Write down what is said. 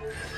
Yeah.